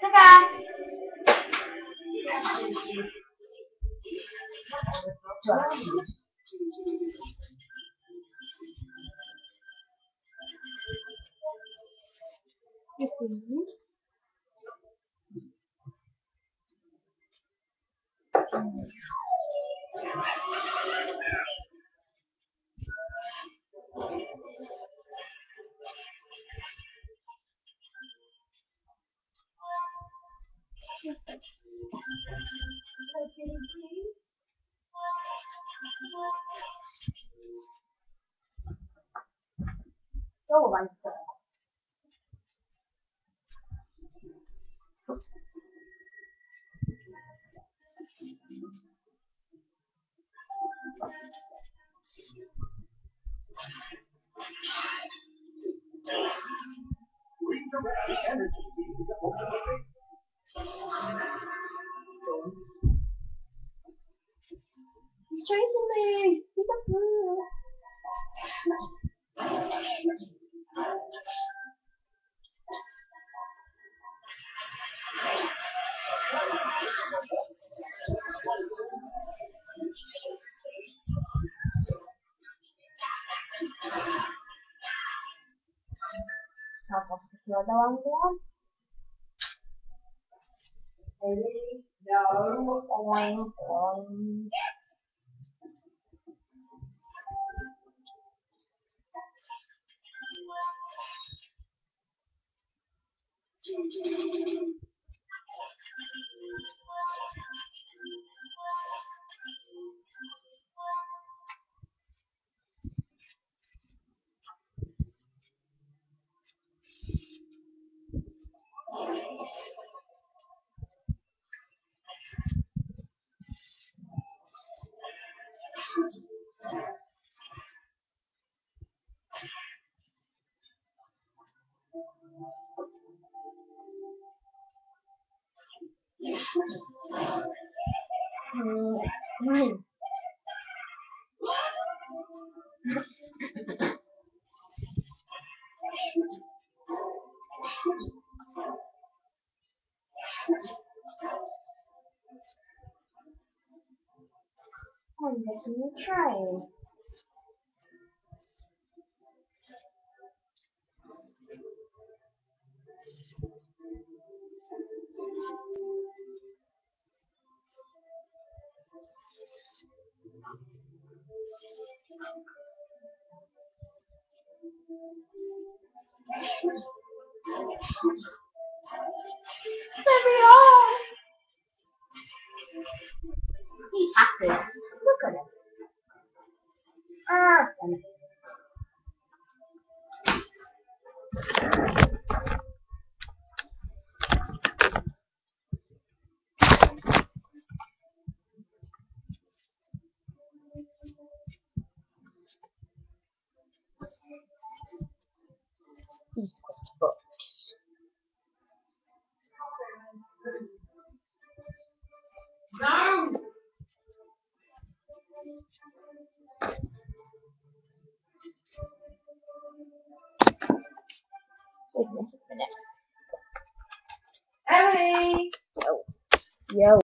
这个。 저거 맛있어요. Bring the energy to the Maybe no, no. point. Yeah. Thank you. I'm getting a train. Baby, He's happy. Look at him. Ah, East West Books. No! Wait a minute. Ellie! Yo. Yo.